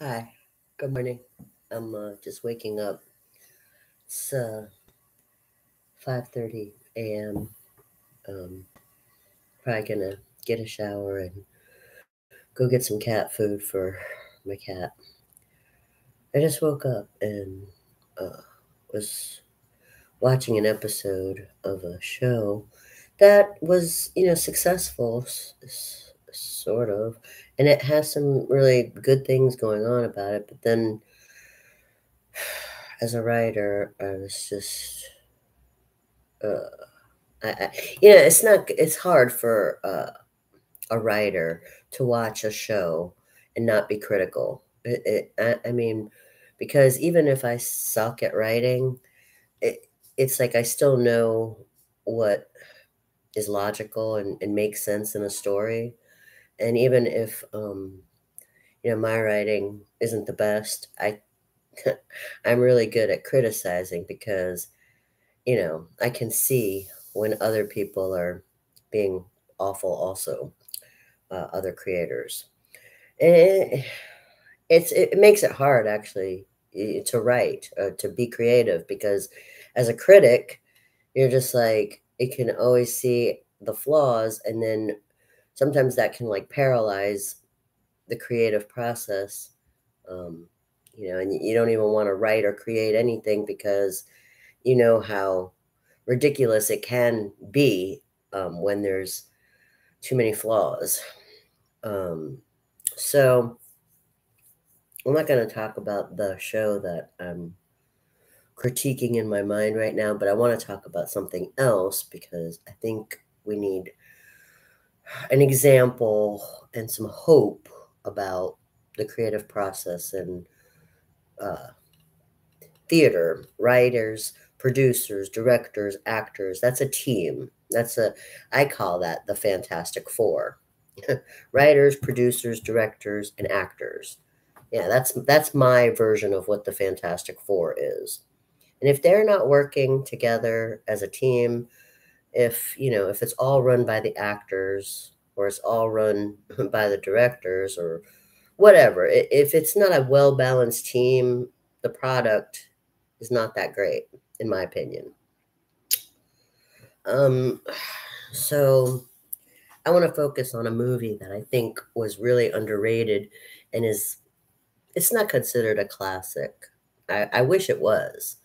Hi, good morning. I'm uh, just waking up. It's uh, 5:30 a.m. Um, probably gonna get a shower and go get some cat food for my cat. I just woke up and uh, was watching an episode of a show that was, you know, successful, s- sort of, and it has some really good things going on about it. But then, as a writer, I was just, uh, I, I, you know, it's not, it's hard for uh, a writer to watch a show and not be critical. It, it, I, I mean, because even if I suck at writing, it, it's like I still know what is logical and, and makes sense in a story. And even if um, you know my writing isn't the best, I I'm really good at criticizing because you know I can see when other people are being awful also uh, other creators. It's it makes it hard actually to write, uh, to be creative because as a critic, you're just like it can always see the flaws and then sometimes that can like paralyze the creative process. Um, you know, and you don't even want to write or create anything because you know how ridiculous it can be um, when there's too many flaws. Um, so I'm not going to talk about the show that I'm critiquing in my mind right now, but I want to talk about something else because I think we need an example and some hope about the creative process and uh, theater, writers, producers, directors, actors. That's a team. That's a, I call that the Fantastic Four writers, producers, directors, and actors. Yeah, that's that's my version of what the Fantastic Four is. And if they're not working together as a team, if you know, if it's all run by the actors or it's all run by the directors or whatever, if it's not a well balanced team, the product is not that great, in my opinion. Um, so I want to focus on a movie that I think was really underrated and is it's not considered a classic. I, I wish it was.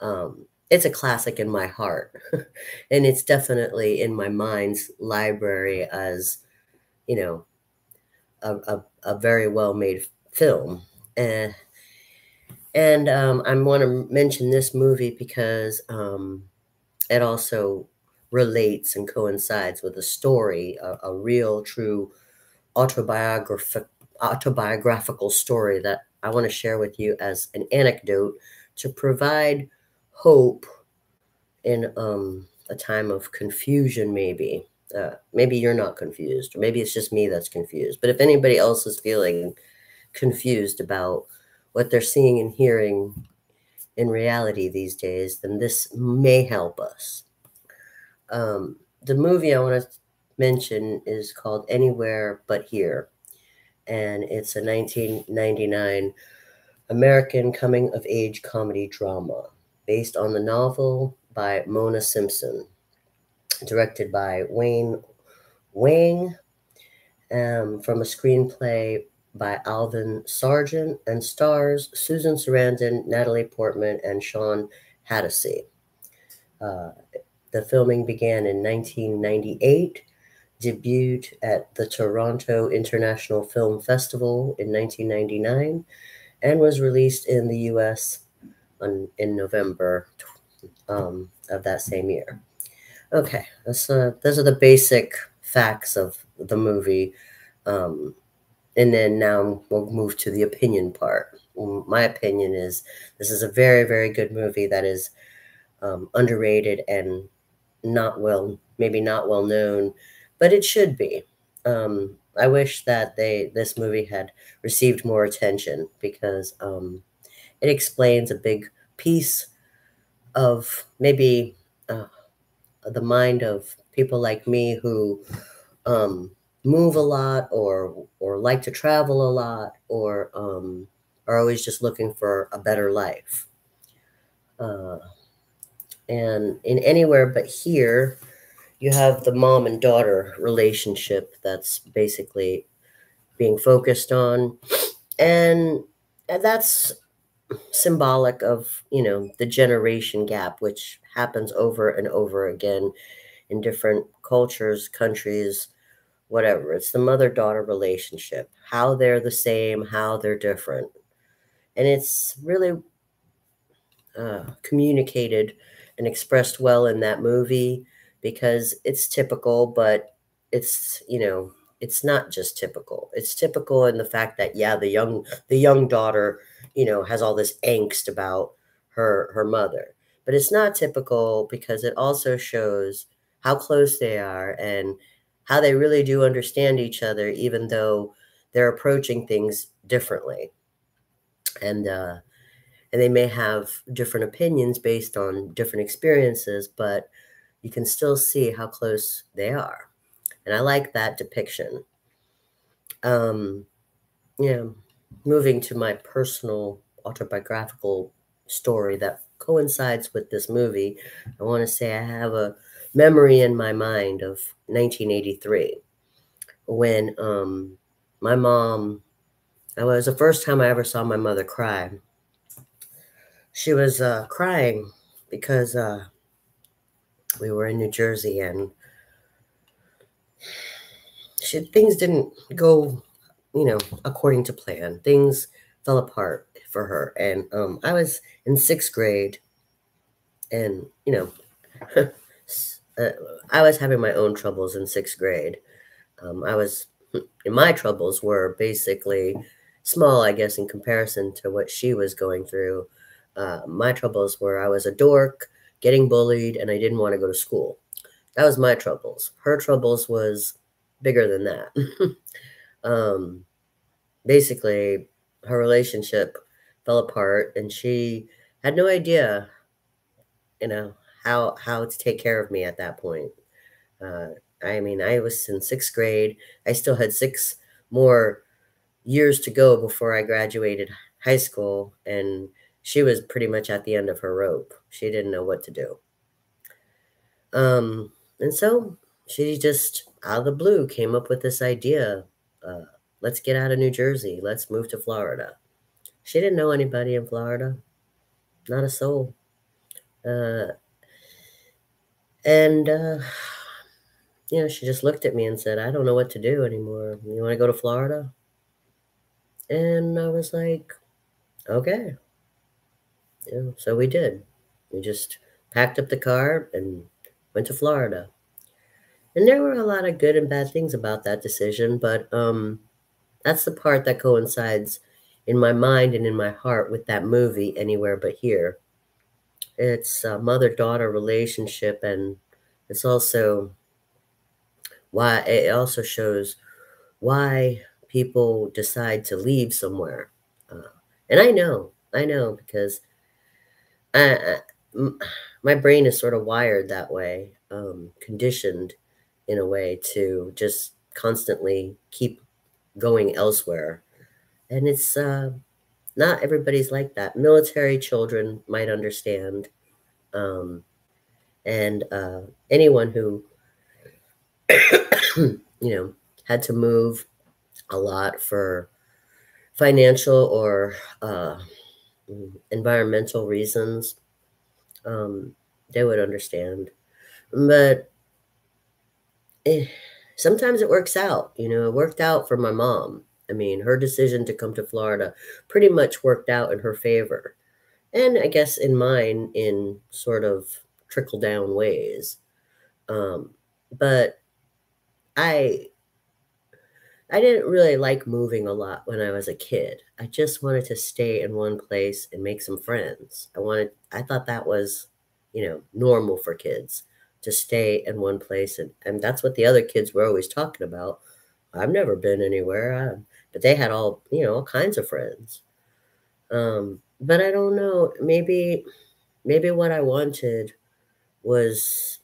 Um, it's a classic in my heart, and it's definitely in my mind's library as you know a, a, a very well made film. Uh, and um, I want to mention this movie because um, it also relates and coincides with a story, a, a real, true autobiographic, autobiographical story that I want to share with you as an anecdote to provide hope in um, a time of confusion, maybe. Uh, maybe you're not confused, or maybe it's just me that's confused. But if anybody else is feeling confused about what they're seeing and hearing in reality these days, then this may help us. Um, the movie I want to mention is called Anywhere But Here, and it's a 1999 American coming of age comedy drama based on the novel by Mona Simpson, directed by Wayne Wang, um, from a screenplay by Alvin Sargent, and stars Susan Sarandon, Natalie Portman, and Shawn Hatosy. Uh, the filming began in 1998, debuted at the Toronto International Film Festival in 1999, and was released in the US on, in November um, of that same year. Okay, that's, uh, those are the basic facts of the movie. Um, and then now we'll move to the opinion part. My opinion is this is a very, very good movie that is um, underrated and not well, maybe not well known, but it should be. Um, I wish that they this movie had received more attention because um, it explains a big piece of maybe uh, the mind of people like me who um, move a lot or or like to travel a lot or um, are always just looking for a better life. Uh, and in anywhere but here, you have the mom and daughter relationship that's basically being focused on. And, and that's symbolic of, you know, the generation gap, which happens over and over again in different cultures, countries, whatever. It's the mother daughter relationship, how they're the same, how they're different. And it's really uh, communicated and expressed well in that movie because it's typical, but it's, you know, it's not just typical. It's typical in the fact that yeah, the young the young daughter, you know, has all this angst about her her mother. But it's not typical because it also shows how close they are and how they really do understand each other, even though they're approaching things differently. And uh, and they may have different opinions based on different experiences, but you can still see how close they are. And I like that depiction. Um, know, moving to my personal autobiographical story that coincides with this movie, I want to say I have a memory in my mind of 1983 when um, my mom, it was the first time I ever saw my mother cry. She was uh, crying because uh, we were in New Jersey and she, things didn't go, you know, according to plan. Things fell apart for her. And um, I was in sixth grade and, you know, uh, I was having my own troubles in sixth grade. Um, I was, my troubles were basically small, I guess, in comparison to what she was going through. Uh, my troubles were I was a dork, getting bullied, and I didn't want to go to school. That was my troubles. Her troubles was bigger than that. um, basically, her relationship fell apart, and she had no idea, you know, how how to take care of me at that point. Uh, I mean, I was in sixth grade. I still had six more years to go before I graduated high school, and she was pretty much at the end of her rope. She didn't know what to do. Um, and so she just out of the blue came up with this idea. Uh, let's get out of New Jersey. Let's move to Florida. She didn't know anybody in Florida, not a soul. Uh, and, uh, you know, she just looked at me and said, I don't know what to do anymore. You want to go to Florida? And I was like, okay. Yeah, so we did. We just packed up the car and went to Florida. And there were a lot of good and bad things about that decision, but um, that's the part that coincides in my mind and in my heart with that movie, Anywhere But Here. It's a mother daughter relationship and it's also why it also shows why people decide to leave somewhere uh, and i know i know because my brain is sort of wired that way um, conditioned in a way to just constantly keep going elsewhere and it's uh, not everybody's like that. Military children might understand. Um, and uh, anyone who, you know, had to move a lot for financial or uh, environmental reasons, um, they would understand. But eh, sometimes it works out. You know, it worked out for my mom. I mean, her decision to come to Florida pretty much worked out in her favor. And I guess in mine, in sort of trickle down ways. Um, but I I didn't really like moving a lot when I was a kid. I just wanted to stay in one place and make some friends. I wanted I thought that was, you know, normal for kids to stay in one place and, and that's what the other kids were always talking about. I've never been anywhere. I, but they had all you know all kinds of friends um but i don't know maybe maybe what i wanted was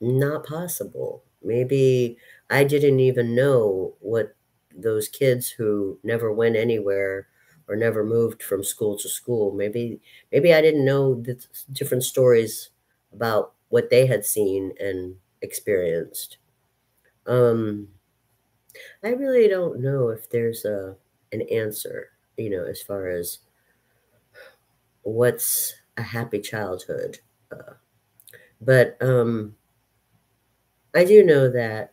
not possible maybe i didn't even know what those kids who never went anywhere or never moved from school to school. Maybe maybe I didn't know the different stories about what they had seen and experienced. Um, I really don't know if there's a an answer, you know, as far as what's a happy childhood. Uh, but um, I do know that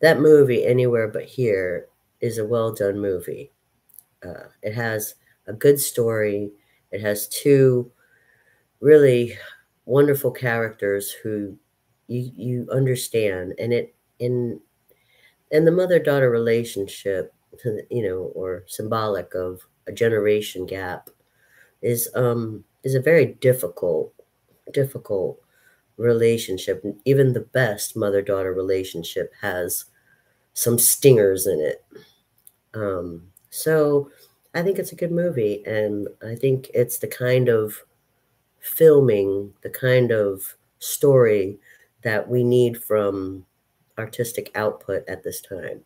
that movie, Anywhere But Here, is a well done movie. Uh, it has a good story. It has two really wonderful characters who you you understand, and it in and the mother daughter relationship, you know, or symbolic of a generation gap, is um is a very difficult difficult relationship. Even the best mother daughter relationship has some stingers in it. Um, so I think it's a good movie, and I think it's the kind of filming, the kind of story that we need from artistic output at this time.